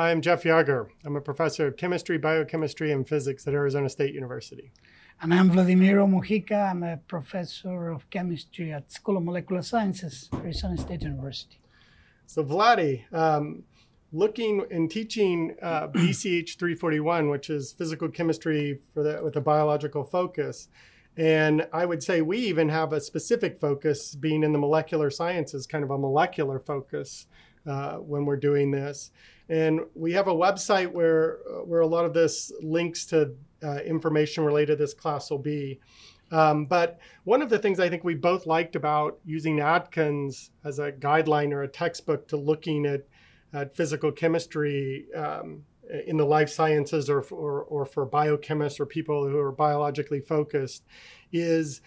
Hi, I'm Jeff Yarger. I'm a professor of chemistry, biochemistry, and physics at Arizona State University. And I'm Vladimiro Mujica. I'm a professor of chemistry at School of Molecular Sciences, Arizona State University. So, Vladi, um, looking and teaching uh, BCH 341, which is physical chemistry for the, with a biological focus. And I would say we even have a specific focus, being in the molecular sciences, kind of a molecular focus uh, when we're doing this. And we have a website where uh, where a lot of this links to uh, information related to this class will be. Um, but one of the things I think we both liked about using Atkins as a guideline or a textbook to looking at, at physical chemistry um, in the life sciences or, or, or for biochemists or people who are biologically focused is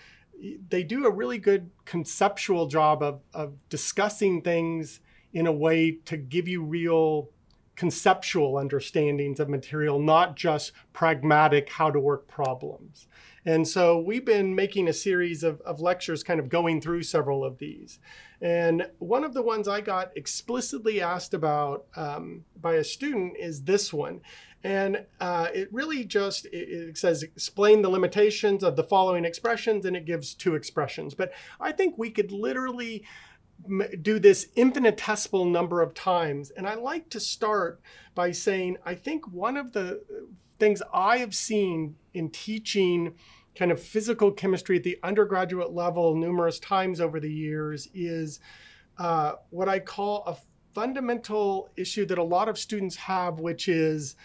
they do a really good conceptual job of, of discussing things in a way to give you real conceptual understandings of material, not just pragmatic how to work problems. And so we've been making a series of, of lectures kind of going through several of these. And one of the ones I got explicitly asked about um, by a student is this one. And uh, it really just it, it says explain the limitations of the following expressions, and it gives two expressions. But I think we could literally do this infinitesimal number of times. And I like to start by saying, I think one of the things I have seen in teaching kind of physical chemistry at the undergraduate level numerous times over the years is uh, what I call a fundamental issue that a lot of students have, which is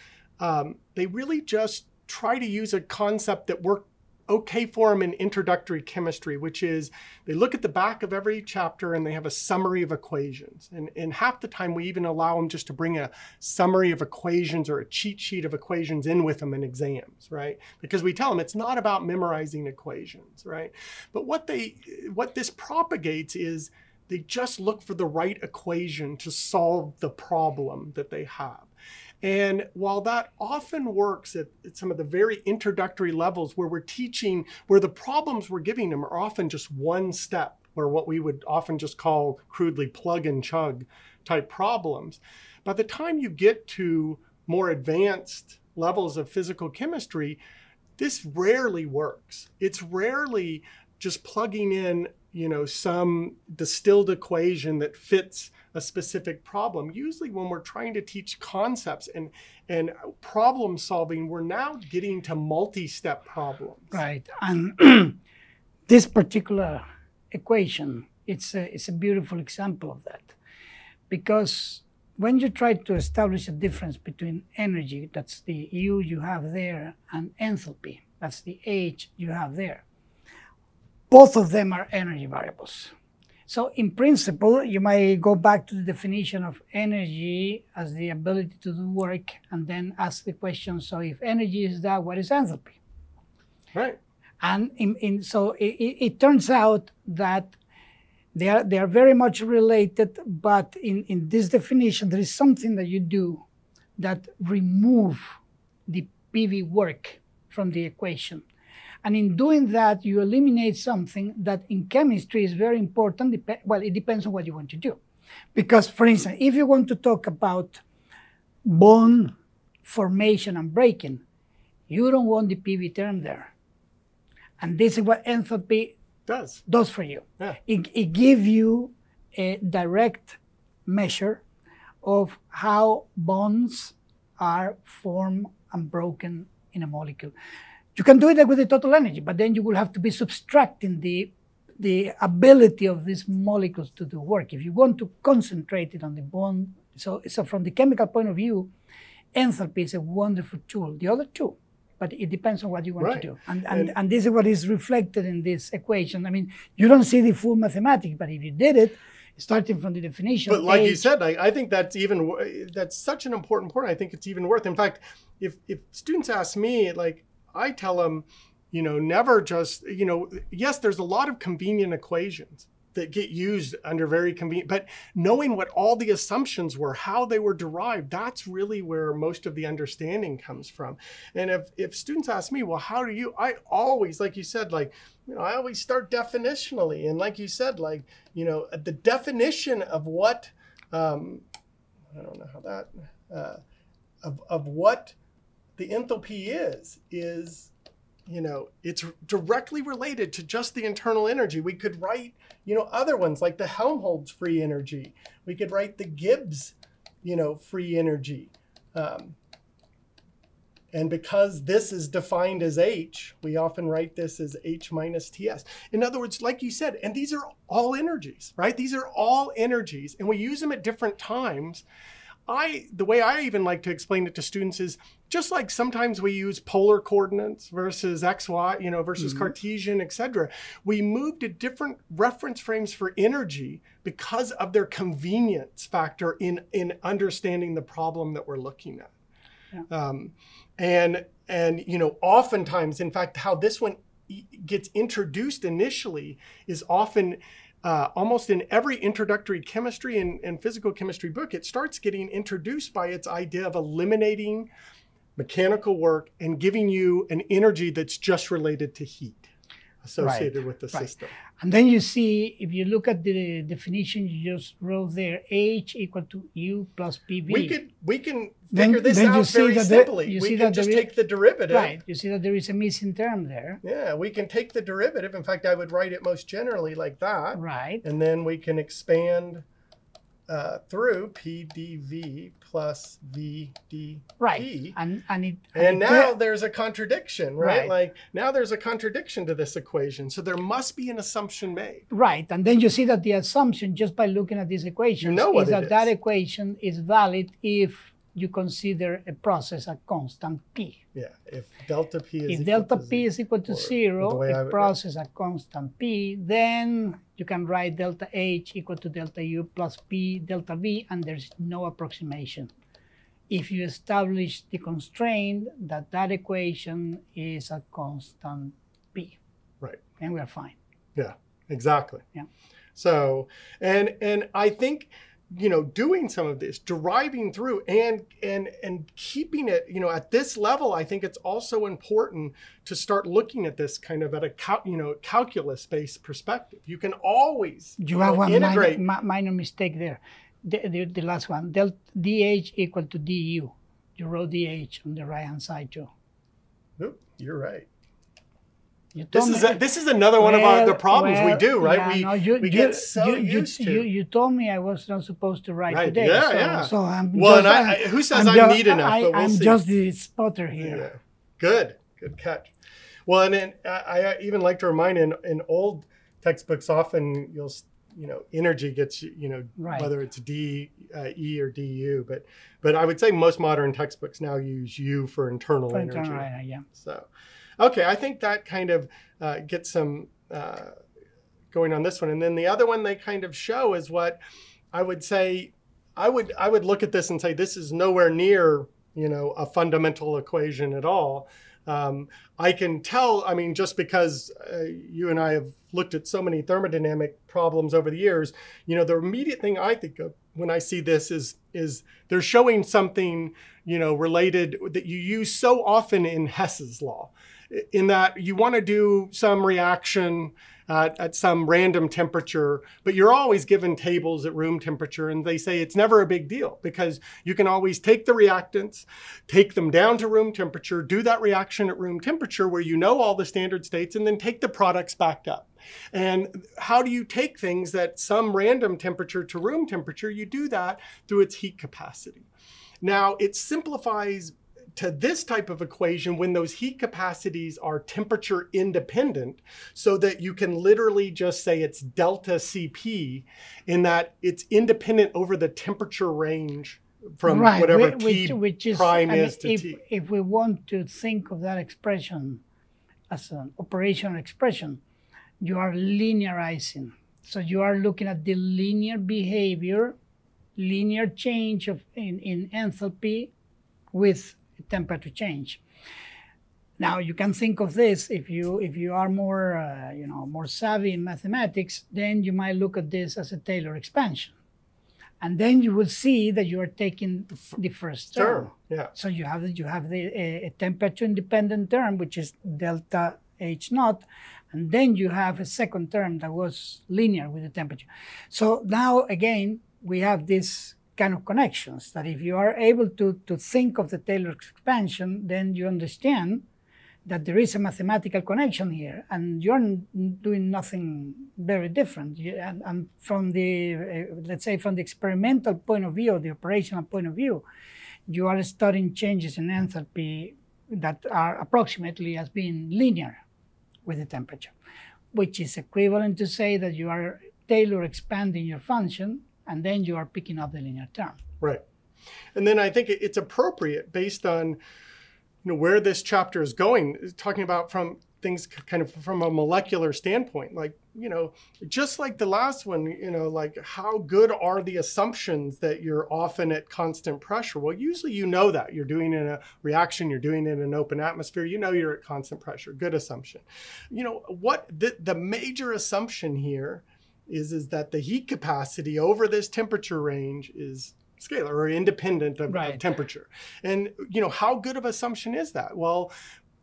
um, they really just try to use a concept that worked okay for them in introductory chemistry, which is they look at the back of every chapter and they have a summary of equations. And, and half the time we even allow them just to bring a summary of equations or a cheat sheet of equations in with them in exams, right? Because we tell them it's not about memorizing equations, right? But what they what this propagates is they just look for the right equation to solve the problem that they have. And while that often works at, at, some of the very introductory levels where we're teaching, where the problems we're giving them are often just one step, or what we would often just call crudely plug and chug type problems, by the time you get to more advanced levels of physical chemistry, this rarely works. It's rarely just plugging in, you know, some distilled equation that fits a specific problem. Usually when we're trying to teach concepts and and problem solving, we're now getting to multi-step problems. Right. And this particular equation, it's a, it's a beautiful example of that. Because when you try to establish a difference between energy, that's the U you have there, and enthalpy, that's the H you have there, both of them are energy variables. So in principle, you might go back to the definition of energy as the ability to do work and then ask the question, so if energy is that, what is enthalpy? Right. And in, in, so it, it, turns out that they are, they are very much related, but in, in this definition, there is something that you do that remove the PV work from the equation. And in doing that, you eliminate something that in chemistry is very important. Well, it depends on what you want to do. Because, for instance, if you want to talk about bond formation and breaking, you don't want the PV term there. And this is what enthalpy does, does for you. Yeah. It, it gives you a direct measure of how bonds are formed and broken in a molecule. You can do it with the total energy, but then you will have to be subtracting the the ability of these molecules to do work. If you want to concentrate it on the bond, so, so from the chemical point of view, enthalpy is a wonderful tool. The other two, but it depends on what you want right. to do. And, and, and, and, this is what is reflected in this equation. I mean, you don't see the full mathematics, but if you did it, starting from the definition. But like age, you said, I, I think that's even, that's such an important point. I think it's even worth, in fact, if, if students ask me, like, I tell them, you know, never just, you know, yes, there's a lot of convenient equations that get used under very convenient, but knowing what all the assumptions were, how they were derived, that's really where most of the understanding comes from. And if, if students ask me, well, how do you, I always, like you said, like, you know, I always start definitionally. And like you said, like, you know, the definition of what, um, I don't know how that, uh, of, of what the enthalpy is, is, you know, it's directly related to just the internal energy. We could write, you know, other ones like the Helmholtz free energy. We could write the Gibbs, you know, free energy. Um, and because this is defined as H, we often write this as H minus TS. In other words, like you said, and these are all energies, right? These are all energies, and we use them at different times. I the way I even like to explain it to students is just like sometimes we use polar coordinates versus xy, you know, versus mm-hmm. Cartesian, etc. We move to different reference frames for energy because of their convenience factor in in understanding the problem that we're looking at. Yeah. Um, and and you know oftentimes in fact how this one gets introduced initially is often uh, almost in every introductory chemistry and, and physical chemistry book it starts getting introduced by its idea of eliminating mechanical work and giving you an energy that's just related to heat associated right, with the right. system. And then you see, if you look at the definition you just wrote there, H equal to U plus PV. We could we can figure then, this then out very simply. The, you we see can just take the derivative. Right. You see that there is a missing term there. Yeah, we can take the derivative. In fact, I would write it most generally like that. Right. And then we can expand uh, through PDV plus VDP. Right. And, and, it, and, and now there's a contradiction, right? right? Like now there's a contradiction to this equation. So there must be an assumption made. Right. And then you see that the assumption, just by looking at this equation, you know is that is. that equation is valid if you consider a process a constant p. Yeah, if delta p is if delta p is equal to zero, a process a constant p, then you can write delta h equal to delta u plus p delta v, and there's no approximation. If you establish the constraint that that equation is a constant p, right, then we're fine. Yeah, exactly. Yeah. So, and and I think you know doing some of this deriving through and and and keeping it you know at this level i think it's also important to start looking at this kind of at a cal- you know calculus based perspective. You can always you have one integrate minor, minor mistake there. The, the, the last one. Del dh equal to du you wrote dh on the right hand side too. Oop, you're right this is a, this is another one well, of our, the problems well, we do, right? Yeah, we no, you, we you, get so you, used you, to. You, told me I was not supposed to write right. today. Yeah, so, yeah. So I'm well, just, and I, who says I'm I just, need enough? I, we'll am see. just the spotter here. Yeah. Good, good catch. Well, and then I, I even like to remind in in old textbooks, often you'll you know energy gets you know right. whether it's d uh, e or du but but i would say most modern textbooks now use u for internal for energy internal, yeah so okay i think that kind of uh, gets some uh, going on this one. And then the other one they kind of show is what I would say. I would I would look at this and say this is nowhere near you know a fundamental equation at all. Um, I can tell. I mean, just because uh, you and I have looked at so many thermodynamic problems over the years, you know, the immediate thing I think of when I see this is is they're showing something you know related that you use so often in Hess's law in that you want to do some reaction at, at some random temperature, but you're always given tables at room temperature, and they say it's never a big deal because you can always take the reactants, take them down to room temperature, do that reaction at room temperature where you know all the standard states, and then take the products back up. And how do you take things at some random temperature to room temperature? You do that through its heat capacity. Now, it simplifies to this type of equation when those heat capacities are temperature independent so that you can literally just say it's delta Cp in that it's independent over the temperature range from right. whatever which, T which is, prime I mean, is to if, T. If we want to think of that expression as an operational expression, you are linearizing. So you are looking at the linear behavior, linear change of in, in enthalpy with temperature change. Now you can think of this if you if you are more uh, you know more savvy in mathematics, then you might look at this as a Taylor expansion, and then you will see that you are taking the first term. Sure. Yeah. So you have you have the a, a temperature independent term which is delta H naught, and then you have a second term that was linear with the temperature. So now again we have this kind of connections. That if you are able to, to think of the Taylor expansion, then you understand that there is a mathematical connection here, and you're doing nothing very different. You, and, and, from the, uh, let's say, from the experimental point of view, the operational point of view, you are studying changes in enthalpy that are approximately as being linear with the temperature, which is equivalent to say that you are Taylor expanding your function, and then you are picking up the linear term. Right. And then I think it's appropriate based on you know where this chapter is going talking about from things kind of from a molecular standpoint like you know just like the last one you know like how good are the assumptions that you're often at constant pressure well usually you know that you're doing in a reaction you're doing in an open atmosphere you know you're at constant pressure good assumption you know what the, the major assumption here is is that the heat capacity over this temperature range is scalar or independent of, right. of temperature. And you know, how good of assumption is that? Well,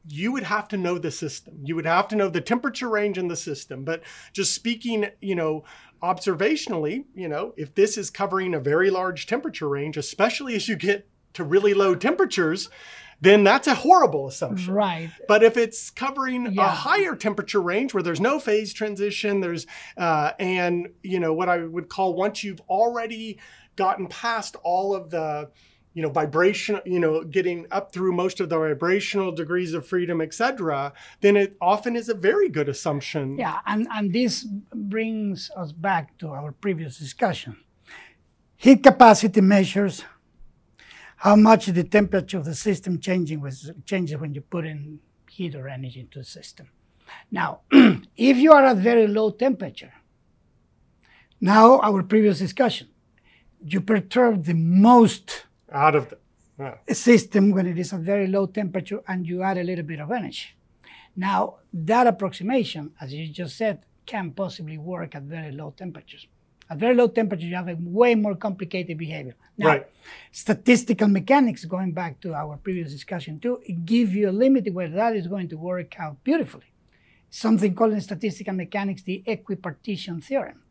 you would have to know the system. You would have to know the temperature range in the system. But just speaking, you know, observationally, you know, if this is covering a very large temperature range, especially as you get to really low temperatures, then that's a horrible assumption. Right. But if it's covering yeah. a higher temperature range where there's no phase transition, there's uh, and you know what I would call once you've already gotten past all of the you know vibration you know getting up through most of the vibrational degrees of freedom etc then it often is a very good assumption yeah and and this brings us back to our previous discussion heat capacity measures how much the temperature of the system changing with changes when you put in heat or energy into the system now if you are at very low temperature now our previous discussion you perturb the most out of the yeah. system when it is a very low temperature and you add a little bit of energy. Now, that approximation, as you just said, can possibly work at very low temperatures. At very low temperatures, you have a way more complicated behavior. Now, right. statistical mechanics, going back to our previous discussion too, give you a limit where that is going to work out beautifully. Something called in statistical mechanics the equipartition theorem.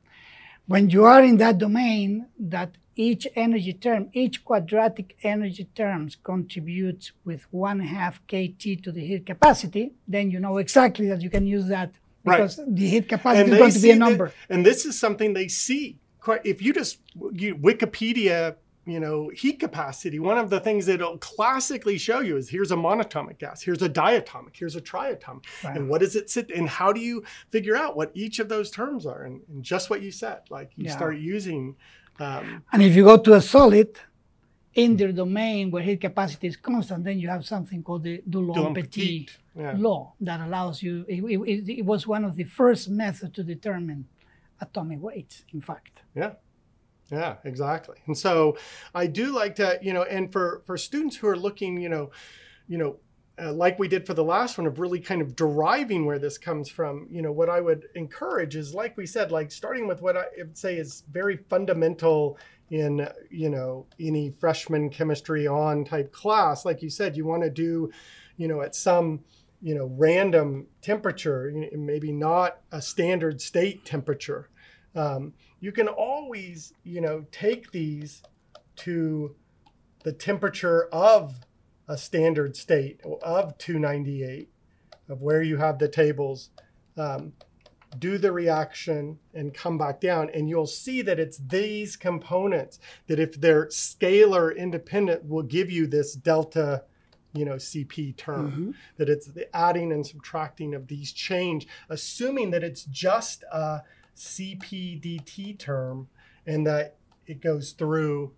When you are in that domain, that each energy term, each quadratic energy terms contributes with one half kT to the heat capacity, then you know exactly that you can use that because right. the heat capacity is going to be a number. That, and this is something they see. If you just you, Wikipedia you know, heat capacity, one of the things that it'll classically show you is here's a monatomic gas, here's a diatomic, here's a triatomic. Right. And what does it sit, and how do you figure out what each of those terms are? And, and just what you said, like you yeah. start using. Um, and if you go to a solid, in their domain where heat capacity is constant, then you have something called the Dulong-Petit yeah. law that allows you, it, it, it was one of the first methods to determine atomic weights, in fact. Yeah. Yeah, exactly. And so I do like to, you know, and for for students who are looking, you know, you know, uh, like we did for the last one of really kind of deriving where this comes from, you know, what I would encourage is like we said, like starting with what I would say is very fundamental in, you know, any freshman chemistry on type class. Like you said, you want to do, you know, at some you know random temperature maybe not a standard state temperature um, you can always, you know, take these to the temperature of a standard state of 298 of where you have the tables um, do the reaction and come back down and you'll see that it's these components that if they're scalar independent will give you this delta you know cp term mm-hmm. that it's the adding and subtracting of these change assuming that it's just a CPDT term and that it goes through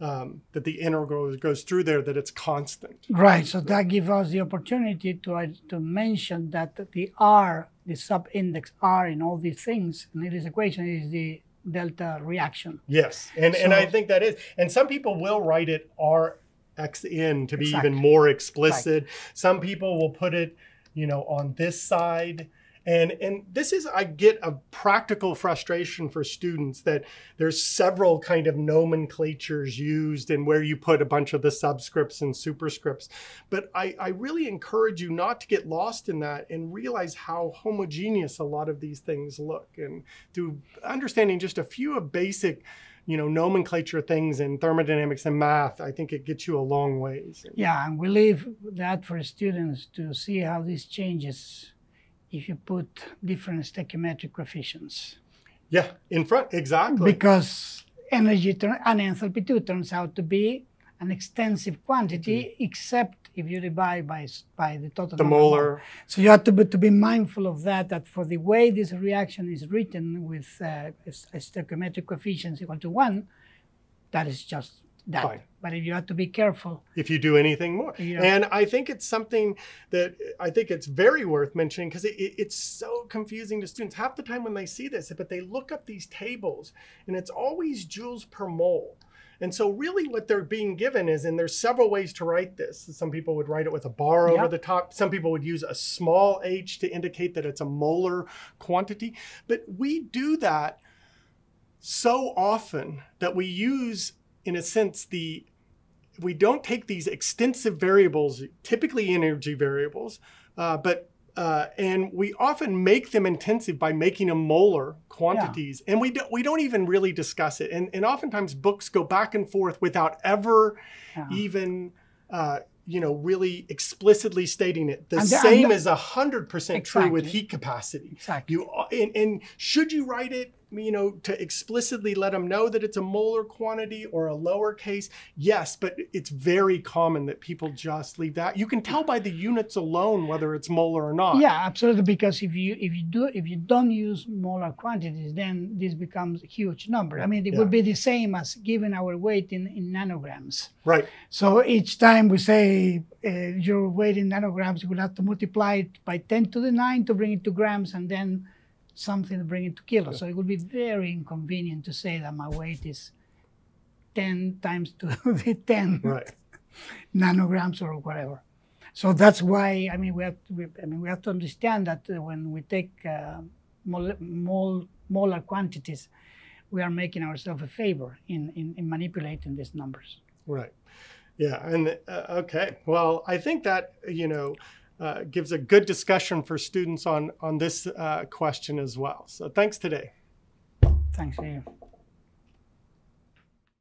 um, that the integral goes through there that it's constant. Right. So that gives us the opportunity to uh, to mention that the R, the sub-index R in all these things in this equation is the delta reaction. Yes, and so, and I think that is, and some people will write it RXN to be exactly. even more explicit. Right. Some people will put it, you know, on this side and, and this is, I get a practical frustration for students that there's several kind of nomenclatures used and where you put a bunch of the subscripts and superscripts. But I, I really encourage you not to get lost in that and realize how homogeneous a lot of these things look. And through understanding just a few of basic you know nomenclature things in thermodynamics and math, I think it gets you a long ways. Yeah, and we leave that for students to see how this changes if you put different stoichiometric coefficients. Yeah, in front exactly. Because energy turn, and enthalpy too turns out to be an extensive quantity, mm-hmm. except if you divide by by the total the molar. So you have to be, to be mindful of that. That for the way this reaction is written with uh, a stoichiometric coefficient equal to one, that is just that. Fine. But if you have to be careful. If you do anything more. Yeah. And I think it's something that I think it's very worth mentioning because it, it, it's so confusing to students. Half the time when they see this, but they look up these tables and it's always joules per mole. And so really what they're being given is, and there's several ways to write this. Some people would write it with a bar over the top. Some people would use a small h to indicate that it's a molar quantity. But we do that so often that we use, in a sense, the we don't take these extensive variables, typically energy variables, uh, but uh, and we often make them intensive by making them molar quantities, yeah. and we don't we don't even really discuss it. And and oftentimes books go back and forth without ever yeah. even. Uh, you know, really explicitly stating it. The and same is hundred percent true with heat capacity. Exactly. You and, and should you write it you know, to explicitly let them know that it's a molar quantity or a lowercase? Yes, but it's very common that people just leave that. You can tell by the units alone whether it's molar or not. Yeah, absolutely. Because if you if you do if you don't use molar quantities, then this becomes a huge number. I mean, it yeah. would be the same as giving our weight in, in nanograms. Right. So each time we say uh, your weight in nanograms, you will have to multiply it by 10 to the 9 to bring it to grams, and then something to bring it to kilo. So it would be very inconvenient to say that my weight is 10 times to the 10 right. nanograms or whatever. So that's why I mean we have to, we, I mean we have to understand that uh, when we take uh, mol, mol, molar quantities, we are making ourselves a favor in, in, in manipulating these numbers. Right. Yeah. And uh, okay. Well, I think that you know uh, gives a good discussion for students on, on this uh, question as well. So thanks today. Thanks you.